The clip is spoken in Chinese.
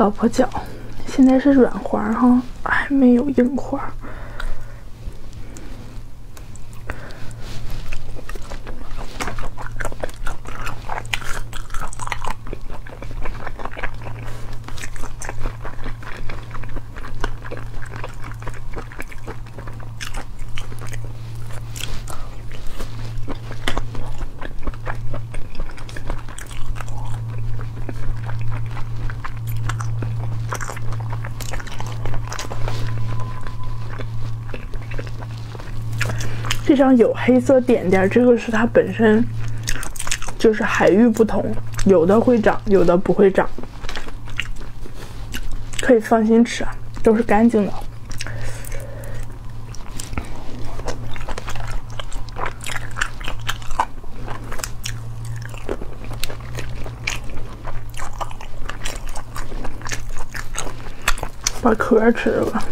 老婆脚，现在是软环哈，还没有硬环。这张有黑色点点，这个是它本身就是海域不同，有的会长，有的不会长，可以放心吃，都是干净的。把壳吃了。